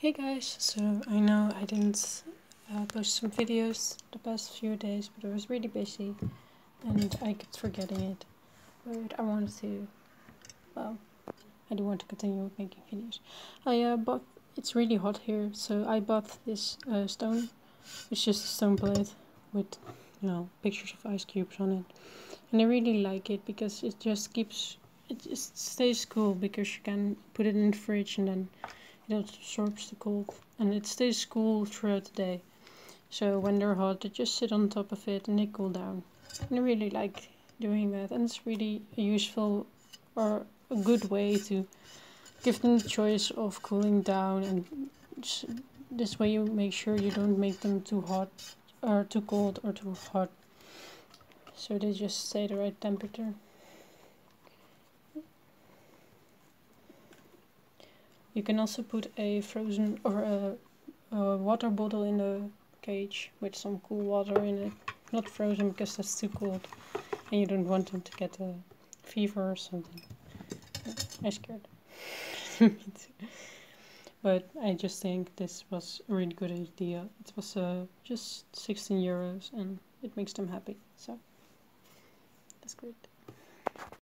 Hey guys, so I know I didn't uh, post some videos the past few days, but I was really busy and I kept forgetting it. But I wanted to, well, I do want to continue making videos. I uh, bought, it's really hot here, so I bought this uh, stone. It's just a stone plate with, you know, pictures of ice cubes on it. And I really like it because it just keeps, it just stays cool because you can put it in the fridge and then it absorbs the cold and it stays cool throughout the day. So when they're hot, they just sit on top of it and they cool down. And I really like doing that, and it's really a useful or a good way to give them the choice of cooling down. And this way, you make sure you don't make them too hot or too cold or too hot, so they just stay the right temperature. You can also put a frozen or a, a water bottle in the cage with some cool water in it. Not frozen because that's too cold and you don't want them to get a fever or something. I'm scared. but I just think this was a really good idea. It was uh, just 16 euros and it makes them happy. So that's great.